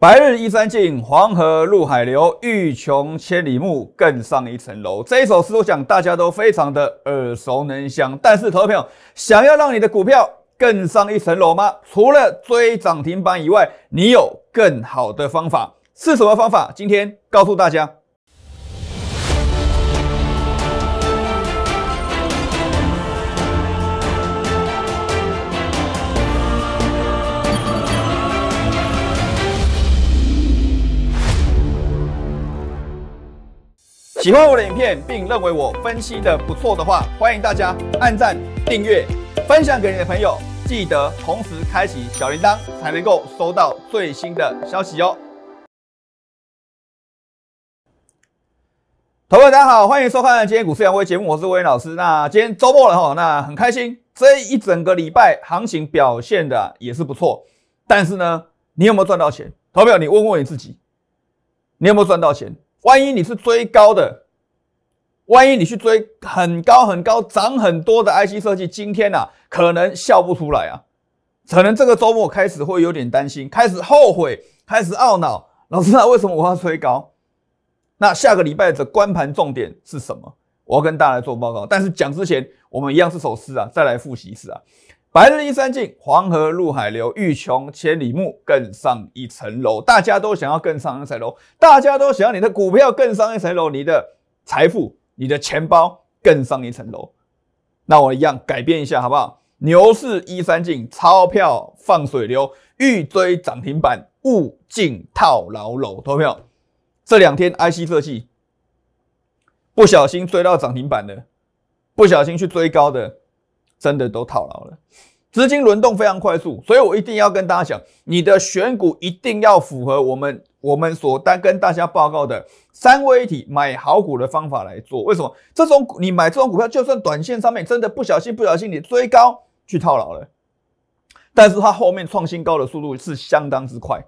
白日依山尽，黄河入海流。欲穷千里目，更上一层楼。这一首诗，我想大家都非常的耳熟能详。但是，投票想要让你的股票更上一层楼吗？除了追涨停板以外，你有更好的方法？是什么方法？今天告诉大家。喜欢我的影片，并认为我分析的不错的话，欢迎大家按赞、订阅、分享给你的朋友。记得同时开启小铃铛，才能够收到最新的消息哦。朋友们，大家好，欢迎收看今天股市扬威节目，我是威老师。那今天周末了哈，那很开心，这一整个礼拜行情表现的也是不错。但是呢，你有没有赚到钱？投票，你问问你自己，你有没有赚到钱？万一你是追高的，万一你去追很高很高涨很多的 IC 设计，今天呐可能笑不出来啊，可能这个周末开始会有点担心，开始后悔，开始懊恼。老师啊，为什么我要追高？那下个礼拜的关盘重点是什么？我要跟大家做报告。但是讲之前，我们一样是首诗啊，再来复习一次啊。白日依山尽，黄河入海流。欲穷千里目，更上一层楼。大家都想要更上一层楼，大家都想要你的股票更上一层楼，你的财富、你的钱包更上一层楼。那我一样改变一下，好不好？牛市依山尽，钞票放水流。欲追涨停板，勿进套牢楼。投票，这两天 IC 设计不小心追到涨停板的，不小心去追高的。真的都套牢了，资金轮动非常快速，所以我一定要跟大家讲，你的选股一定要符合我们我们所单跟大家报告的三位一体买好股的方法来做。为什么？这种你买这种股票，就算短线上面真的不小心不小心你追高去套牢了，但是它后面创新高的速度是相当之快，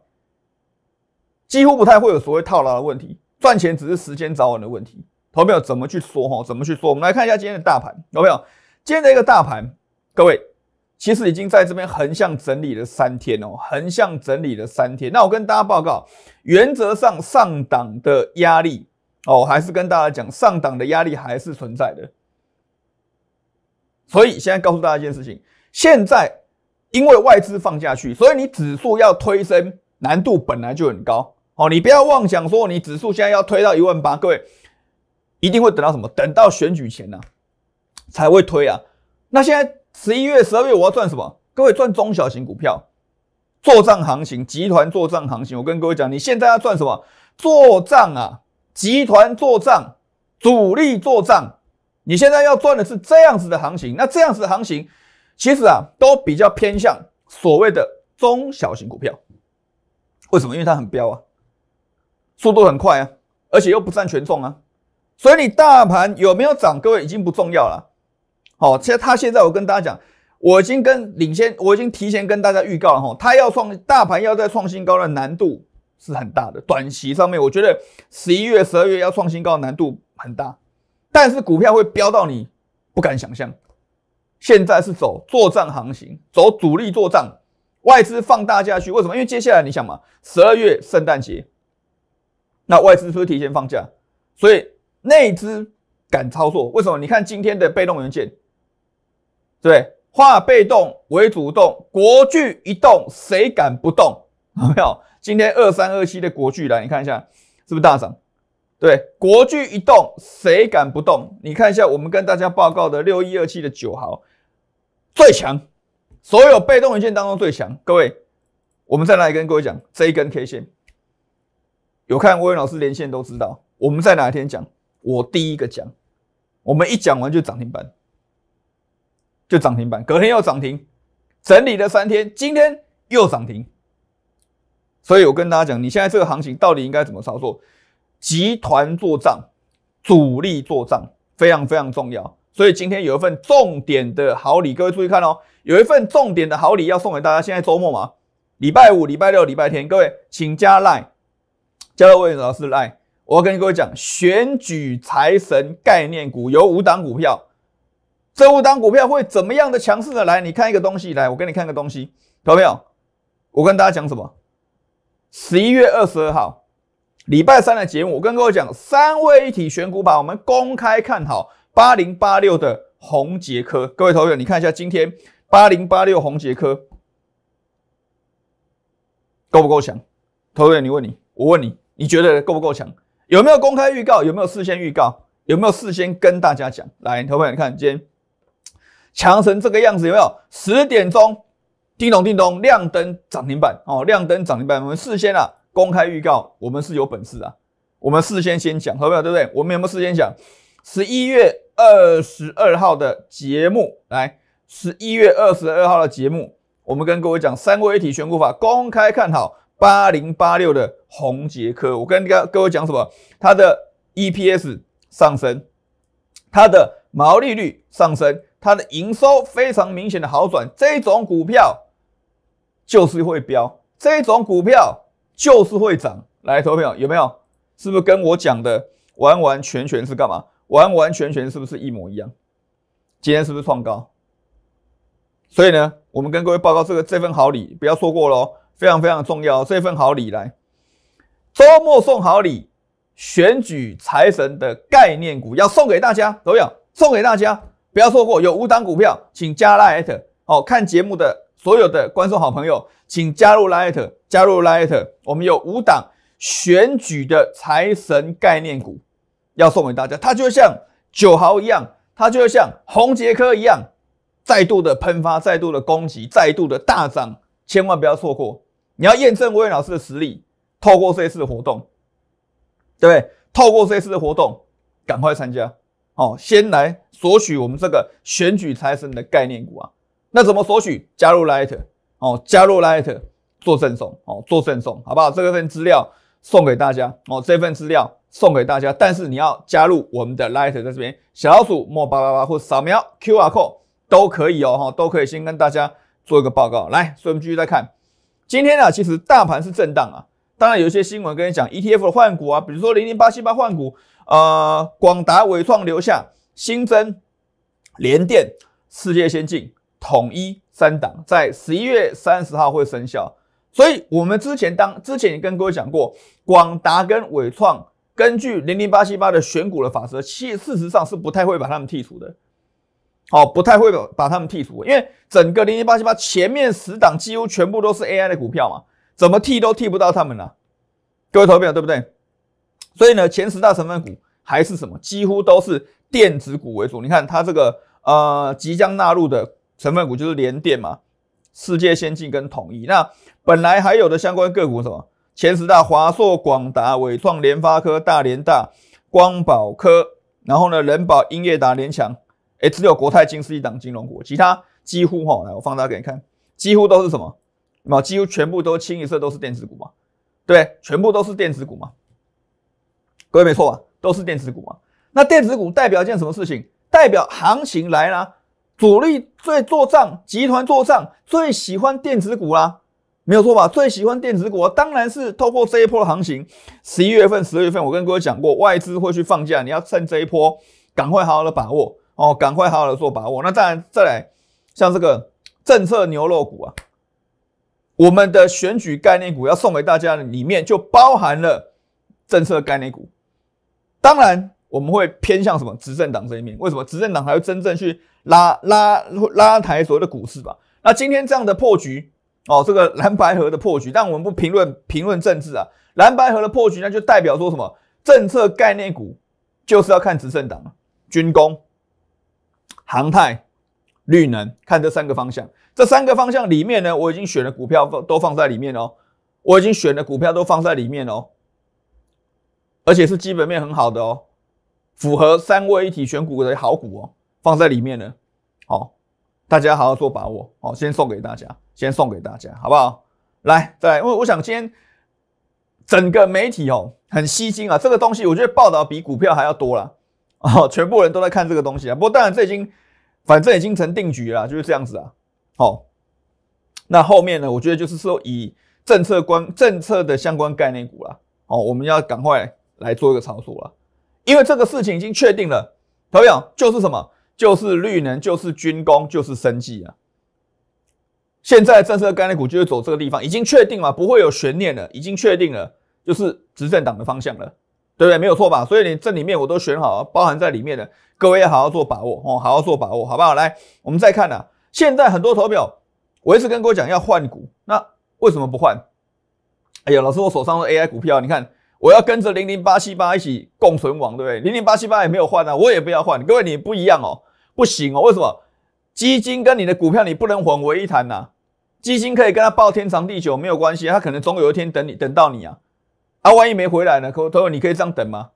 几乎不太会有所谓套牢的问题，赚钱只是时间早晚的问题。投票怎么去说哈？怎么去说？我们来看一下今天的大盘，有没有？今天的一个大盘，各位其实已经在这边横向整理了三天哦，横向整理了三天。那我跟大家报告，原则上上档的压力哦，还是跟大家讲，上档的压力还是存在的。所以现在告诉大家一件事情，现在因为外资放下去，所以你指数要推升难度本来就很高哦。你不要妄想说你指数现在要推到一万八，各位一定会等到什么？等到选举前呢？才会推啊！那现在十一月、十二月我要赚什么？各位赚中小型股票，做账行情，集团做账行情。我跟各位讲，你现在要赚什么？做账啊！集团做账，主力做账。你现在要赚的是这样子的行情。那这样子的行情，其实啊，都比较偏向所谓的中小型股票。为什么？因为它很飙啊，速度很快啊，而且又不占权重啊。所以你大盘有没有涨，各位已经不重要了。好，其实他现在我跟大家讲，我已经跟领先，我已经提前跟大家预告了哈，他要创大盘要再创新高的难度是很大的，短期上面我觉得十一月、十二月要创新高的难度很大，但是股票会飙到你不敢想象。现在是走做账行情，走主力做账，外资放大下去，为什么？因为接下来你想嘛，十二月圣诞节，那外资是不是提前放假？所以内资敢操作，为什么？你看今天的被动元件。对，化被动为主动，国巨一动，谁敢不动？有没有？今天二三二七的国巨来，你看一下是不是大涨？对，国巨一动，谁敢不动？你看一下我们跟大家报告的六一二七的九号最强，所有被动元件当中最强。各位，我们再来跟各位讲这一根 K 线，有看魏老师连线都知道，我们在哪天讲？我第一个讲，我们一讲完就涨停板。就涨停板，隔天又涨停，整理了三天，今天又涨停。所以我跟大家讲，你现在这个行情到底应该怎么操作？集团做账，主力做账，非常非常重要。所以今天有一份重点的好礼，各位注意看哦，有一份重点的好礼要送给大家。现在周末嘛，礼拜五、礼拜六、礼拜天，各位请加赖，加到魏老师赖。我要跟各位讲，选举财神概念股有五档股票。这五档股票会怎么样的强势的来？你看一个东西来，我给你看个东西，有没有？我跟大家讲什么？十一月二十二号，礼拜三的节目，我跟各位讲，三位一体选股法，我们公开看好八零八六的红杰科。各位投友，你看一下今天八零八六红杰科够不够强？投友，你问你，我问你，你觉得够不够强？有没有公开预告？有没有事先预告？有没有事先跟大家讲？来，投友，你看今天强成这个样子，有没有？十点钟。叮咚叮咚，亮灯涨停板哦，亮灯涨停板。我们事先啊公开预告，我们是有本事啊，我们事先先讲，好不好？对不对？我们有没有事先讲？十一月二十二号的节目，来，十一月二十二号的节目，我们跟各位讲三位一体选股法，公开看好八零八六的红杰科。我跟各各位讲什么？它的 EPS 上升，它的毛利率上升，它的营收非常明显的好转，这种股票。就是会飙，这种股票就是会涨。来，投票有没有？是不是跟我讲的完完全全是干嘛？完完全全是不是一模一样？今天是不是创高？所以呢，我们跟各位报告这个这份好礼，不要错过喽，非常非常重要。这份好礼来，周末送好礼，选举财神的概念股要送给大家，投票送给大家，不要错过。有五档股票，请加 Light 哦，看节目的。所有的观众好朋友，请加入 Light，加入 Light，我们有五档选举的财神概念股要送给大家，它就像九豪一样，它就像红杰科一样，再度的喷发，再度的攻击，再度的大涨，千万不要错过。你要验证魏老师的实力，透过这一次的活动，对不对？透过这次的活动，赶快参加哦！先来索取我们这个选举财神的概念股啊！那怎么索取？加入 Light 哦，加入 Light 做赠送哦，做赠送，好不好？这份资料送给大家哦，这份资料送给大家，但是你要加入我们的 Light，在这边小老鼠莫八八八或扫描 QR code 都可以哦，哈，都可以先跟大家做一个报告。来，所以我们继续再看，今天呢，其实大盘是震荡啊，当然有一些新闻跟你讲 ETF 的换股啊，比如说零零八七八换股，呃，广达、伟创留下，新增联电、世界先进。统一三档在十一月三十号会生效，所以我们之前当之前也跟各位讲过，广达跟伟创根据零零八七八的选股的法则，其事实上是不太会把他们剔除的，哦，不太会把把他们剔除，因为整个零零八七八前面十档几乎全部都是 AI 的股票嘛，怎么剔都剔不到他们了，各位投票对不对？所以呢，前十大成分股还是什么，几乎都是电子股为主。你看它这个呃即将纳入的。成分股就是联电嘛，世界先进跟统一。那本来还有的相关个股什么？前十大华硕、广达、伟创、联发科、大联大、光宝科，然后呢，人保、英业达、联强，哎，只有国泰金是一档金融股，其他几乎哈，来我放大给你看，几乎都是什么？那几乎全部都清一色都是电子股嘛？对，全部都是电子股嘛？各位没错吧？都是电子股嘛？那电子股代表一件什么事情？代表行情来了。主力最做账，集团做账最喜欢电子股啦，没有错吧？最喜欢电子股，当然是透过这一波的行情。十一月份、十二月份，我跟各位讲过，外资会去放假，你要趁这一波，赶快好好的把握哦，赶快好好的做把握。那再来再来，像这个政策牛肉股啊，我们的选举概念股要送给大家的里面就包含了政策概念股，当然。我们会偏向什么执政党这一面？为什么执政党还会真正去拉拉拉抬所谓的股市吧？那今天这样的破局哦，这个蓝白河的破局，但我们不评论评论政治啊。蓝白河的破局，那就代表说什么？政策概念股就是要看执政党，军工、航太、绿能，看这三个方向。这三个方向里面呢，我已经选了股票放都放在里面哦，我已经选的股票都放在里面哦，而且是基本面很好的哦。符合三位一体选股的好股哦，放在里面呢，好，大家好好做把握哦。先送给大家，先送给大家，好不好？来，再来，因为我想今天整个媒体哦很吸睛啊，这个东西我觉得报道比股票还要多了哦，全部人都在看这个东西啊。不过当然这已经反正已经成定局了，就是这样子啊。好，那后面呢，我觉得就是说以政策关政策的相关概念股了，哦，我们要赶快来做一个操作了。因为这个事情已经确定了，朋友就是什么？就是绿能，就是军工，就是生技啊！现在政策概念股就是走这个地方，已经确定了，不会有悬念了，已经确定了，就是执政党的方向了，对不对？没有错吧？所以你这里面我都选好，包含在里面的，各位要好好做把握哦，好好做把握，好不好？来，我们再看呐，现在很多投票，我一直跟各位讲要换股，那为什么不换？哎呀，老师，我手上的 AI 股票，你看我要跟着零零八七八一起共存亡，对不对？零零八七八也没有换啊，我也不要换，各位你不一样哦，不行哦，为什么？基金跟你的股票你不能混为一谈呐，基金可以跟他报天长地久没有关系，他可能总有一天等你等到你啊，啊，万一没回来呢？可朋友，你可以这样等吗？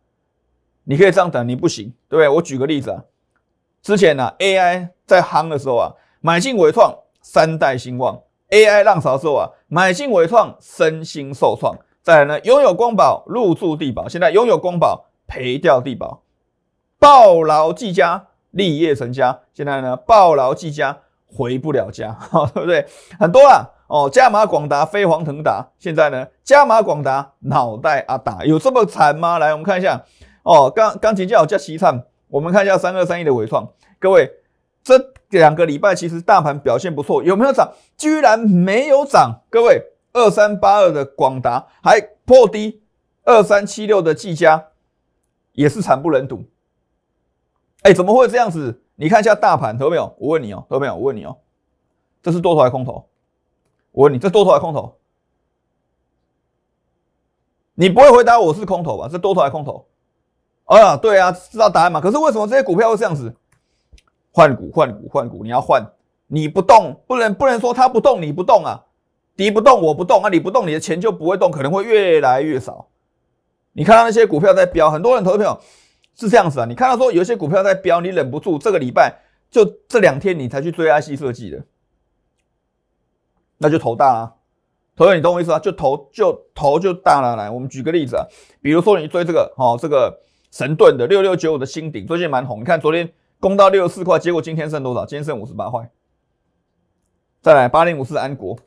你可以这样等，你不行，对不对？我举个例子啊，之前呢 AI 在夯的时候啊，买进伟创三代兴旺；AI 浪潮之后啊，买进伟创身心受创。再来呢，拥有光宝入住地保，现在拥有光宝赔掉地保，抱牢记家。立业成家，现在呢，抱牢记家，回不了家，对不对？很多啊，哦，加码广达飞黄腾达，现在呢，加码广达脑袋啊打，有这么惨吗？来，我们看一下，哦，刚刚提叫叫西灿，我们看一下三二三一的伟创，各位，这两个礼拜其实大盘表现不错，有没有涨？居然没有涨，各位，二三八二的广达还破低，二三七六的技嘉也是惨不忍睹。哎，怎么会这样子？你看一下大盘，有没有？我问你哦，有没有？我问你哦，这是多头还是空头？我问你，这多头还是空头？你不会回答我是空头吧？这多头还是空头？啊，对啊，知道答案嘛？可是为什么这些股票会这样子？换股，换股，换股，你要换，你不动，不能不能说它不动，你不动啊？敌不动，我不动啊？你不动，你的钱就不会动，可能会越来越少。你看到那些股票在飙，很多人投票。是这样子啊，你看到说有些股票在飙，你忍不住这个礼拜就这两天你才去追 IC 设计的，那就头大了。同学，你懂我意思啊？就头就头就大了。来，我们举个例子啊，比如说你追这个哦，这个神盾的六六九五的新顶，最近蛮红。你看昨天攻到六十四块，结果今天剩多少？今天剩五十八块。再来八零五四安国，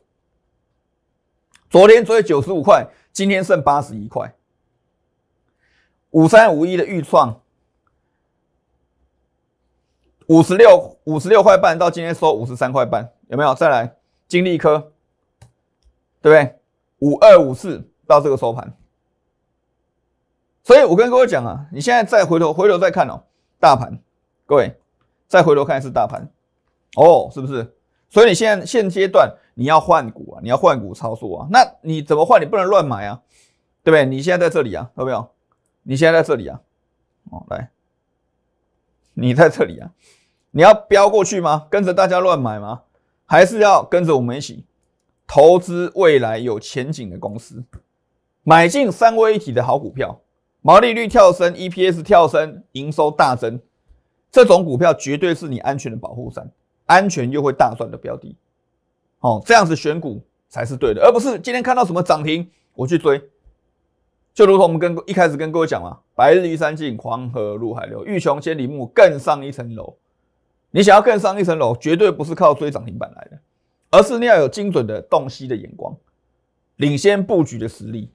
昨天追九十五块，今天剩八十一块。五三五一的预创，五十六五十六块半，到今天收五十三块半，有没有？再来金利科，对不对？五二五四到这个收盘，所以我跟各位讲啊，你现在再回头回头再看哦，大盘，各位再回头看一次大盘，哦，是不是？所以你现在现阶段你要换股啊，你要换股操作啊，那你怎么换？你不能乱买啊，对不对？你现在在这里啊，有没有？你现在在这里啊，哦，来，你在这里啊，你要飙过去吗？跟着大家乱买吗？还是要跟着我们一起投资未来有前景的公司，买进三位一体的好股票，毛利率跳升，EPS 跳升，营收大增，这种股票绝对是你安全的保护伞，安全又会大赚的标的。哦，这样子选股才是对的，而不是今天看到什么涨停我去追。就如同我们跟一开始跟各位讲嘛，白日依山尽，黄河入海流，欲穷千里目，更上一层楼。你想要更上一层楼，绝对不是靠追涨停板来的，而是你要有精准的洞悉的眼光，领先布局的实力。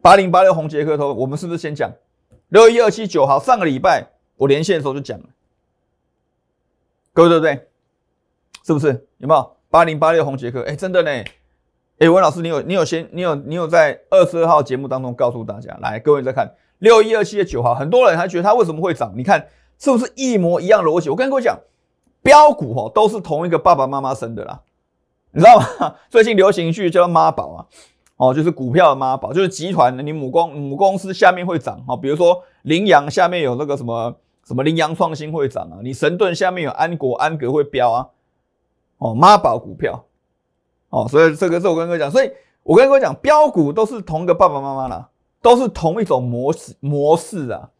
八零八六红杰克头，我们是不是先讲六一二七九号？上个礼拜我连线的时候就讲了，各位对不对？是不是有没有八零八六红杰克？哎，真的呢。哎，文老师，你有你有先你有你有在二十二号节目当中告诉大家，来，各位在看六一二七的九号，很多人还觉得它为什么会涨？你看是不是一模一样逻辑？我跟各位讲，标股哦都是同一个爸爸妈妈生的啦，你知道吗？最近流行一句叫妈宝啊，哦，就是股票的妈宝，就是集团的你母公母公司下面会涨哦，比如说羚羊下面有那个什么什么羚羊创新会涨啊，你神盾下面有安国安格会飙啊，哦，妈宝股票。哦，所以这个是我跟各位讲，所以我跟各位讲，标股都是同个爸爸妈妈啦，都是同一种模式模式啊，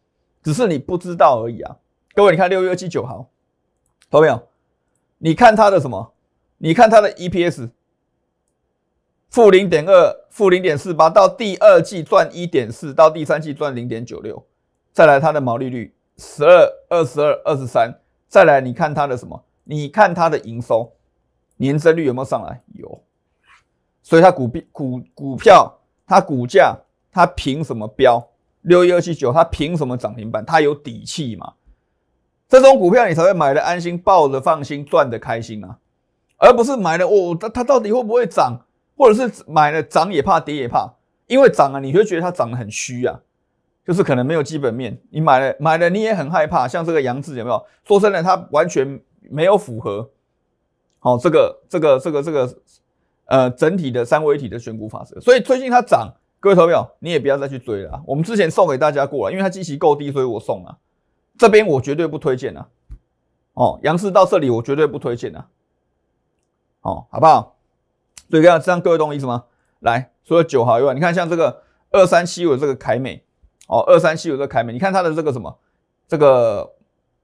只是你不知道而已啊。各位，你看六月二七九号，懂没有？你看它的什么？你看它的 EPS，负零点二，负零点四八，到第二季赚一点四，到第三季赚零点九六，再来它的毛利率十二、二十二、二十三，再来你看它的什么？你看它的营收。年增率有没有上来？有，所以它股票股股票，它股价，它凭什么飙？六一二七九，它凭什么涨停板？它有底气嘛？这种股票你才会买的安心，抱着放心，赚的开心啊！而不是买了哦，它它到底会不会涨，或者是买了涨也怕跌也怕，因为涨了你会觉得它涨得很虚啊，就是可能没有基本面，你买了买了你也很害怕，像这个杨志有没有？说真的，它完全没有符合，好这个这个这个这个呃整体的三位一体的选股法则，所以最近它涨，各位投票你也不要再去追了，我们之前送给大家过了，因为它基期够低，所以我送了，这边我绝对不推荐啊。哦，杨志到这里我绝对不推荐啊。哦，好不好？所以这样这样各位懂我意思吗？来，除了九号以外，你看像这个二三七五这个凯美，哦，二三七五这个凯美，你看它的这个什么，这个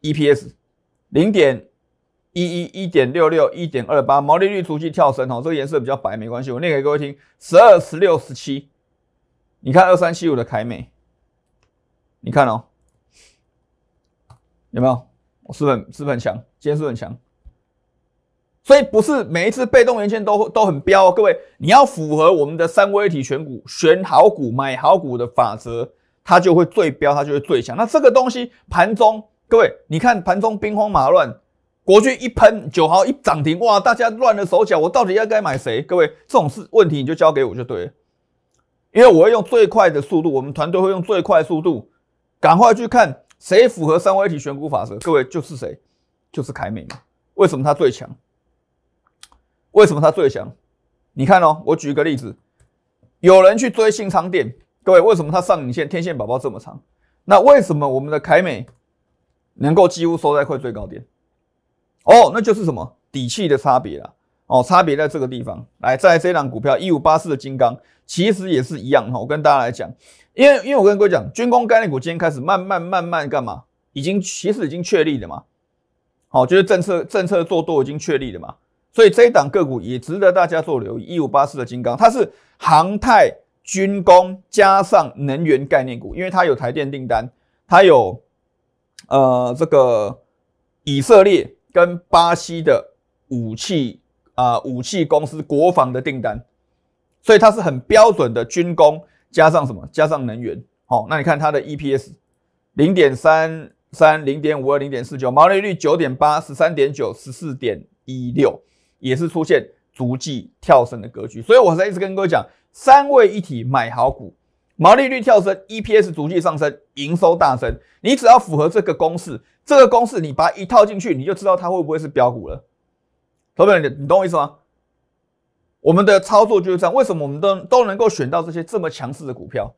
EPS 零点一一一点六六一点二八，毛利率逐季跳升哦，这个颜色比较白没关系，我念给各位听，十二十六十七，你看二三七五的凯美，你看哦，有没有？是很是很强，今天是很强，所以不是每一次被动元件都都很彪。各位，你要符合我们的三位一体选股、选好股、买好股的法则，它就会最彪，它就会最强。那这个东西盘中，各位你看盘中兵荒马乱，国巨一喷九毫一涨停，哇，大家乱了手脚，我到底要该买谁？各位，这种事问题你就交给我就对了，因为我会用最快的速度，我们团队会用最快速度，赶快去看。谁符合三位一体选股法则？各位就是谁？就是凯美嘛。为什么它最强？为什么它最强？你看哦，我举个例子，有人去追新仓店，各位为什么它上影线天线宝宝这么长？那为什么我们的凯美能够几乎收在快最高点？哦，那就是什么底气的差别了。哦，差别在这个地方。来，在这档股票一五八四的金刚，其实也是一样哈。我跟大家来讲。因为，因为我跟各位讲，军工概念股今天开始慢慢慢慢干嘛？已经其实已经确立了嘛。好，就是政策政策做多已经确立了嘛。所以这一档个股也值得大家做留意。一五八四的金刚，它是航太、军工加上能源概念股，因为它有台电订单，它有呃这个以色列跟巴西的武器啊武器公司国防的订单，所以它是很标准的军工。加上什么？加上能源，好，那你看它的 EPS 零点三三、零点五二、零点四九，毛利率九点八、十三点九、十四点一六，也是出现逐季跳升的格局。所以我才一直跟各位讲，三位一体买好股，毛利率跳升，EPS 逐季上升，营收大增。你只要符合这个公式，这个公式你把它一套进去，你就知道它会不会是标股了。投资你你懂我意思吗？我们的操作就是这样，为什么我们都都能够选到这些这么强势的股票？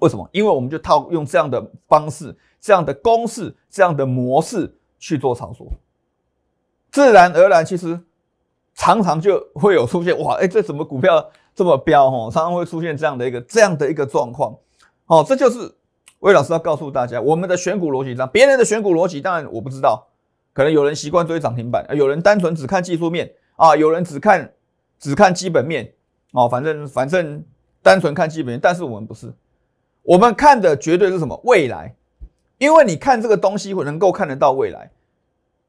为什么？因为我们就套用这样的方式、这样的公式、这样的模式去做操作，自然而然，其实常常就会有出现哇，哎，这怎么股票这么飙？哦，常常会出现这样的一个这样的一个状况。哦，这就是魏老师要告诉大家，我们的选股逻辑上，别人的选股逻辑当然我不知道，可能有人习惯追涨停板，有人单纯只看技术面。啊，有人只看只看基本面哦，反正反正单纯看基本面，但是我们不是，我们看的绝对是什么未来？因为你看这个东西会能够看得到未来，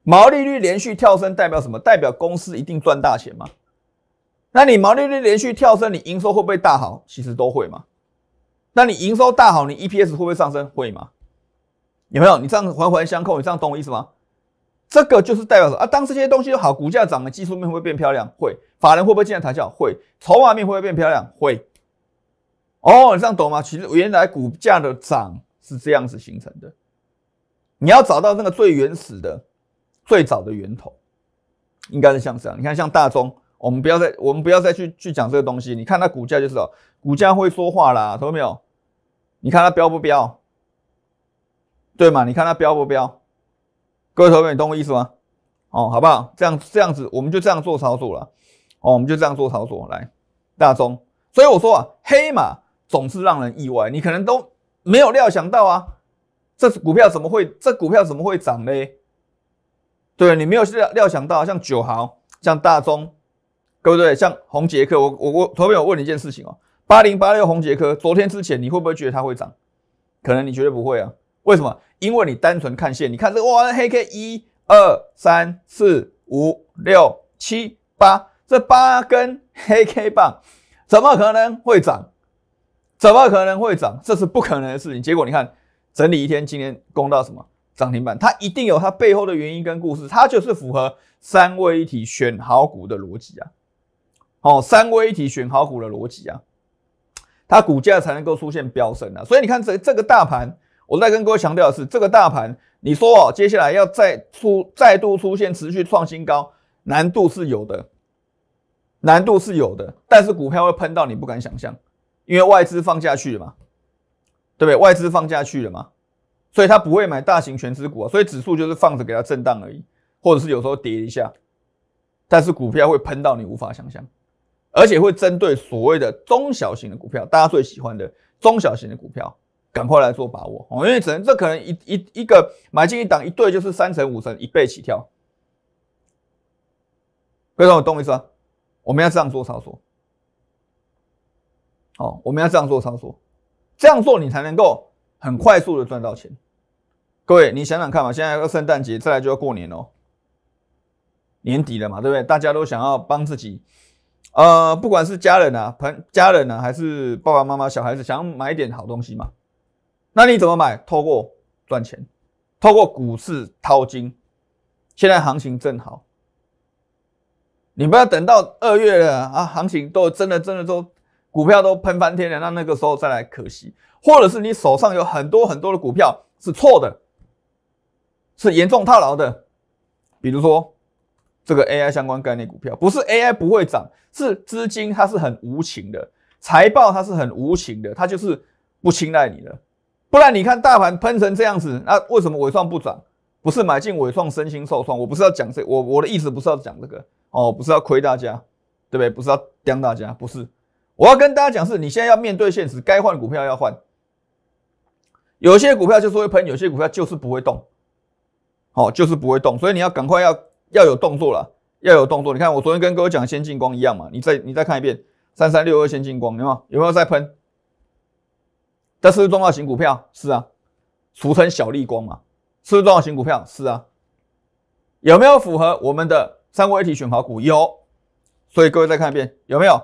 毛利率连续跳升代表什么？代表公司一定赚大钱吗？那你毛利率连续跳升，你营收会不会大好？其实都会嘛。那你营收大好，你 EPS 会不会上升？会吗？有没有？你这样环环相扣，你这样懂我意思吗？这个就是代表说啊，当这些东西好，股价涨了，技术面会不会变漂亮？会。法人会不会进来抬轿？会。筹码面会不会变漂亮？会。哦，你这样懂吗？其实原来股价的涨是这样子形成的。你要找到那个最原始的、最早的源头，应该是像这样。你看，像大中，我们不要再，我们不要再去去讲这个东西。你看它股价就是哦，股价会说话啦，懂没有？你看它飙不飙？对嘛？你看它飙不飙？各位投资你懂我意思吗？哦，好不好？这样这样子，我们就这样做操作了。哦，我们就这样做操作来，大中。所以我说啊，黑马总是让人意外，你可能都没有料想到啊，这股票怎么会这股票怎么会涨呢？对，你没有料料想到，像九豪，像大中，对不对？像红杰克，我我我，投资我问你一件事情哦，八零八六红杰克，昨天之前你会不会觉得它会涨？可能你绝对不会啊。为什么？因为你单纯看线，你看这个哇，黑 K 一二三四五六七八，这八根黑 K 棒怎么可能会涨？怎么可能会涨？这是不可能的事情。结果你看，整理一天，今天攻到什么？涨停板，它一定有它背后的原因跟故事，它就是符合三位一体选好股的逻辑啊。哦，三位一体选好股的逻辑啊，它股价才能够出现飙升啊。所以你看这这个大盘，我再跟各位强调的是，这个大盘，你说哦，接下来要再出再度出现持续创新高，难度是有的，难度是有的，但是股票会喷到你不敢想象，因为外资放下去了嘛，对不对？外资放下去了嘛。所以他不会买大型全资股啊，所以指数就是放着给它震荡而已，或者是有时候跌一下，但是股票会喷到你无法想象，而且会针对所谓的中小型的股票，大家最喜欢的中小型的股票，赶快来做把握。哦，因为只能这可能一一一个买进一档一对就是三成五成一倍起跳，各位懂我意思啊？我们要这样做操作，好，我们要这样做操作，这样做你才能够很快速的赚到钱。各位，你想想看嘛，现在要圣诞节，再来就要过年哦，年底了嘛，对不对？大家都想要帮自己，呃，不管是家人啊、朋家人啊，还是爸爸妈妈、小孩子，想要买一点好东西嘛。那你怎么买？透过赚钱，透过股市淘金。现在行情正好，你不要等到二月了啊，行情都真的真的都股票都喷翻天了，那那个时候再来可惜。或者是你手上有很多很多的股票是错的。是严重套牢的，比如说这个 AI 相关概念股票，不是 AI 不会涨，是资金它是很无情的，财报它是很无情的，它就是不青睐你了。不然你看大盘喷成这样子，那为什么尾创不涨？不是买进尾创身心受创，我不是要讲这，我我的意思不是要讲这个哦，不是要亏大家，对不对？不是要刁大家，不是，我要跟大家讲是，你现在要面对现实，该换股票要换，有些股票就是会喷，有些股票就是不会动。哦，就是不会动，所以你要赶快要要有动作了，要有动作。你看我昨天跟各位讲先进光一样嘛，你再你再看一遍三三六二先进光，有没有有没有在喷？这是重要型股票，是啊，俗称小利光嘛，是重要型股票，是啊，有没有符合我们的三位一体选好股？有，所以各位再看一遍有没有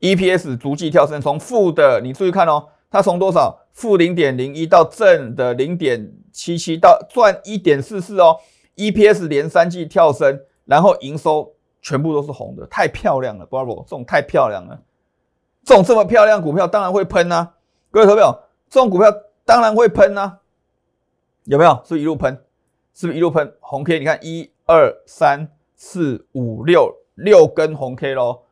？EPS 逐季跳升，从负的你注意看哦。它从多少负零点零一到正的零点七七到赚一点四四哦，EPS 连三季跳升，然后营收全部都是红的，太漂亮了，Bravo，这种太漂亮了，这种这么漂亮股票当然会喷呐，各位投票，这种股票当然会喷呐，有没有？是不是一路喷，是不是一路喷红 K？你看一二三四五六六根红 K 咯。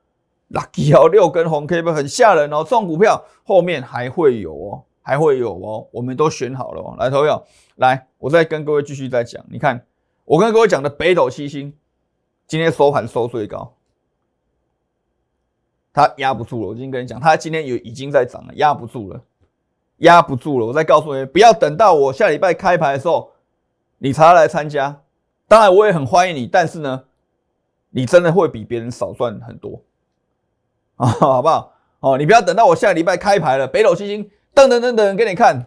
lucky 哦，六根红 K 不很吓人哦？这种股票后面还会有哦，还会有哦，我们都选好了哦。来，投票，来，我再跟各位继续再讲。你看，我跟各位讲的北斗七星，今天收盘收最高，它压不住了。我已经跟你讲，它今天有已经在涨了，压不住了，压不住了。我再告诉你，不要等到我下礼拜开牌的时候，你才来参加。当然，我也很欢迎你，但是呢，你真的会比别人少赚很多。啊，好不好？哦，你不要等到我下礼拜开牌了，北斗七星噔噔噔噔给你看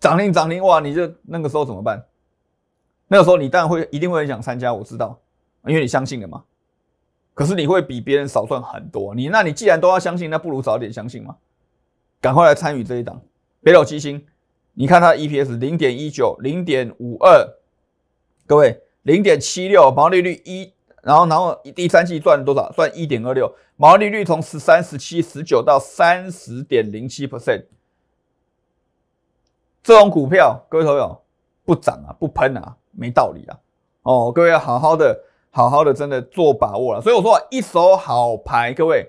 涨停涨停，哇！你就那个时候怎么办？那个时候你当然会一定会很想参加，我知道，因为你相信了嘛。可是你会比别人少赚很多。你那你既然都要相信，那不如早点相信嘛。赶快来参与这一档北斗七星，你看它 EPS 零点一九、零点五二，各位零点七六，毛利率一。然后，然后第三季赚多少？赚一点二六，毛利率从十三、十七、十九到三十点零七 percent。这种股票，各位朋友不涨啊，不喷啊，没道理啊！哦，各位要好好的、好好的，真的做把握了。所以我说，一手好牌，各位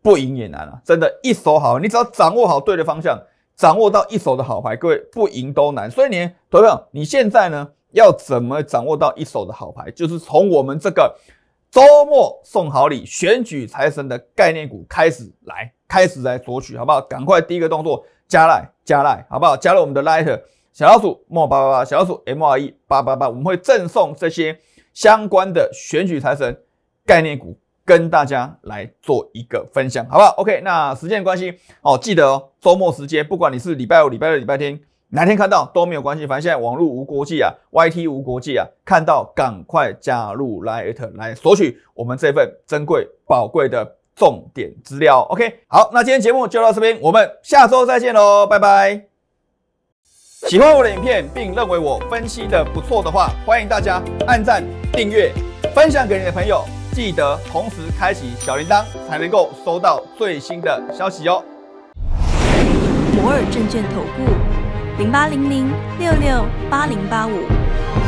不赢也难啊！真的，一手好，你只要掌握好对的方向，掌握到一手的好牌，各位不赢都难。所以你，朋友，你现在呢？要怎么掌握到一手的好牌？就是从我们这个周末送好礼、选举财神的概念股开始来，开始来索取，好不好？赶快第一个动作加赖加赖，好不好？加入我们的 Light 小老鼠莫八八八，小老鼠 M R E 八八八，我们会赠送这些相关的选举财神概念股，跟大家来做一个分享，好不好？OK，那时间关系哦，记得哦，周末时间，不管你是礼拜五、礼拜六、礼拜天。哪天看到都没有关系，反正现在网络无国际啊，YT 无国际啊，看到赶快加入 Light 来索取我们这份珍贵宝贵的重点资料。OK，好，那今天节目就到这边，我们下周再见喽，拜拜。喜欢我的影片，并认为我分析的不错的话，欢迎大家按赞、订阅、分享给你的朋友。记得同时开启小铃铛，才能够收到最新的消息哦。摩尔证券投顾零八零零六六八零八五。